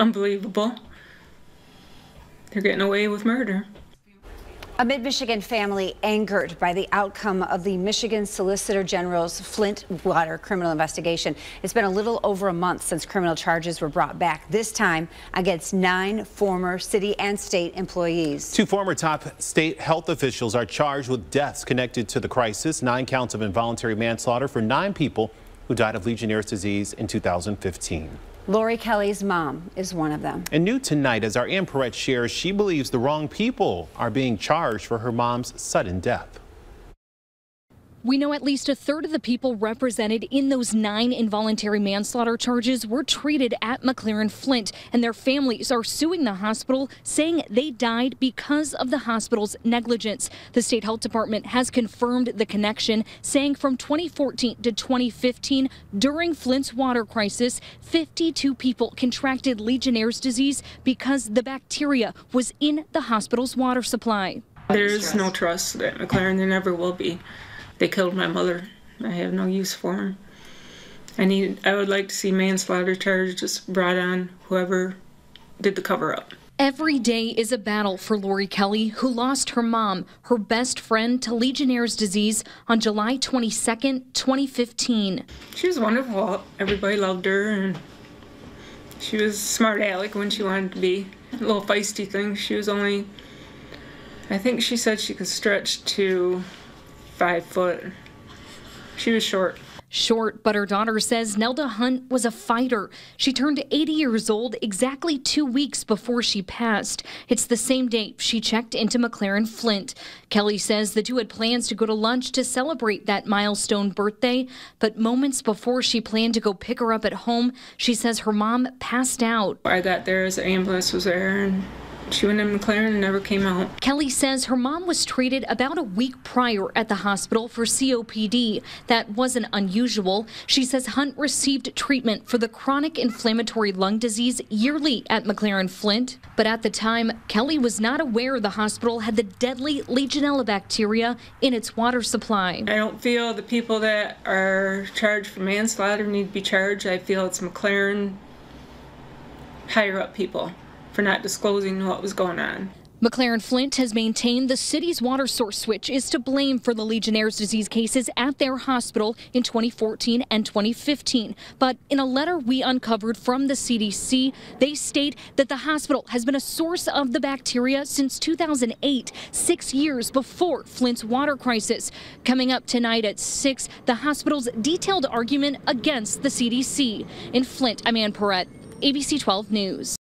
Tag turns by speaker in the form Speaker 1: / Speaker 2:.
Speaker 1: unbelievable. They're getting away with murder.
Speaker 2: A mid-Michigan family angered by the outcome of the Michigan Solicitor General's Flint water criminal investigation. It's been a little over a month since criminal charges were brought back, this time against nine former city and state employees.
Speaker 3: Two former top state health officials are charged with deaths connected to the crisis, nine counts of involuntary manslaughter for nine people who died of Legionnaire's disease in 2015.
Speaker 2: Lori Kelly's mom is one of them.
Speaker 3: And new tonight, as our Ann Pierret shares, she believes the wrong people are being charged for her mom's sudden death.
Speaker 4: We know at least a third of the people represented in those nine involuntary manslaughter charges were treated at McLaren Flint, and their families are suing the hospital, saying they died because of the hospital's negligence. The state health department has confirmed the connection, saying from 2014 to 2015, during Flint's water crisis, 52 people contracted Legionnaire's disease because the bacteria was in the hospital's water supply.
Speaker 1: There's no trust at McLaren. There never will be. They killed my mother. I have no use for him. I need. I would like to see manslaughter charges just brought on whoever did the cover up.
Speaker 4: Every day is a battle for Lori Kelly, who lost her mom, her best friend, to Legionnaire's disease on July 22, 2015.
Speaker 1: She was wonderful. Everybody loved her, and she was smart aleck when she wanted to be. A little feisty thing. She was only, I think she said she could stretch to five foot. She was short.
Speaker 4: Short, but her daughter says Nelda Hunt was a fighter. She turned 80 years old exactly two weeks before she passed. It's the same day she checked into McLaren Flint. Kelly says the two had plans to go to lunch to celebrate that milestone birthday, but moments before she planned to go pick her up at home, she says her mom passed out.
Speaker 1: I got there as the ambulance was there, and she went in McLaren and never came out.
Speaker 4: Kelly says her mom was treated about a week prior at the hospital for COPD. That wasn't unusual. She says Hunt received treatment for the chronic inflammatory lung disease yearly at McLaren Flint. But at the time, Kelly was not aware the hospital had the deadly Legionella bacteria in its water supply.
Speaker 1: I don't feel the people that are charged for manslaughter need to be charged. I feel it's McLaren higher up people for not disclosing what was going on.
Speaker 4: McLaren Flint has maintained the city's water source switch is to blame for the Legionnaire's disease cases at their hospital in 2014 and 2015. But in a letter we uncovered from the CDC, they state that the hospital has been a source of the bacteria since 2008, six years before Flint's water crisis. Coming up tonight at 6, the hospital's detailed argument against the CDC. In Flint, I'm Ann Pierret, ABC 12 News.